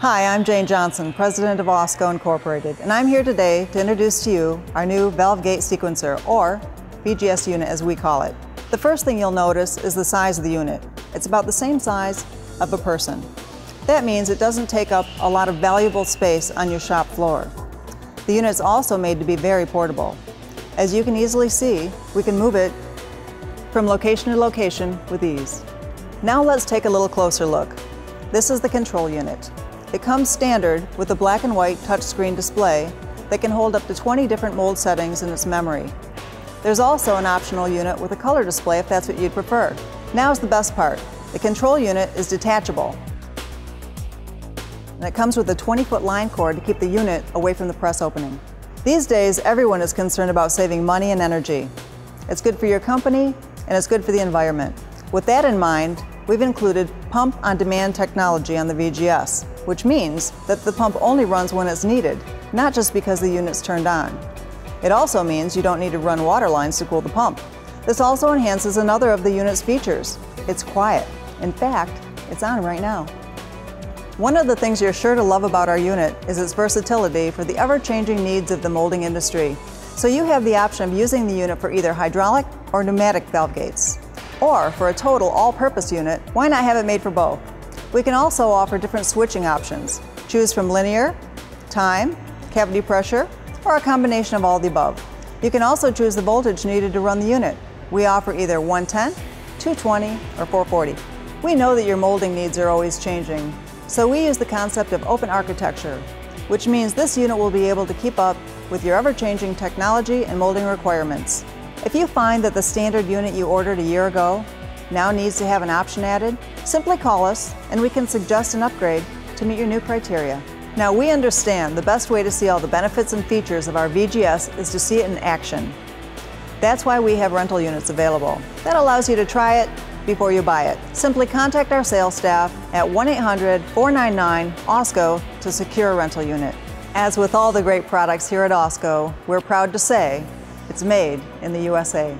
Hi, I'm Jane Johnson, President of OSCO Incorporated, and I'm here today to introduce to you our new valve gate sequencer, or VGS unit as we call it. The first thing you'll notice is the size of the unit. It's about the same size of a person. That means it doesn't take up a lot of valuable space on your shop floor. The unit is also made to be very portable. As you can easily see, we can move it from location to location with ease. Now let's take a little closer look. This is the control unit. It comes standard with a black and white touchscreen display that can hold up to 20 different mold settings in its memory. There's also an optional unit with a color display if that's what you'd prefer. Now's the best part. The control unit is detachable. And it comes with a 20-foot line cord to keep the unit away from the press opening. These days, everyone is concerned about saving money and energy. It's good for your company, and it's good for the environment. With that in mind, we've included pump on demand technology on the VGS, which means that the pump only runs when it's needed, not just because the unit's turned on. It also means you don't need to run water lines to cool the pump. This also enhances another of the unit's features. It's quiet. In fact, it's on right now. One of the things you're sure to love about our unit is its versatility for the ever-changing needs of the molding industry. So you have the option of using the unit for either hydraulic or pneumatic valve gates. Or for a total all-purpose unit, why not have it made for both? We can also offer different switching options. Choose from linear, time, cavity pressure, or a combination of all the above. You can also choose the voltage needed to run the unit. We offer either 110, 220, or 440. We know that your molding needs are always changing, so we use the concept of open architecture, which means this unit will be able to keep up with your ever-changing technology and molding requirements. If you find that the standard unit you ordered a year ago now needs to have an option added, simply call us and we can suggest an upgrade to meet your new criteria. Now we understand the best way to see all the benefits and features of our VGS is to see it in action. That's why we have rental units available. That allows you to try it before you buy it. Simply contact our sales staff at 1-800-499-OSCO to secure a rental unit. As with all the great products here at OSCO, we're proud to say it's made in the USA.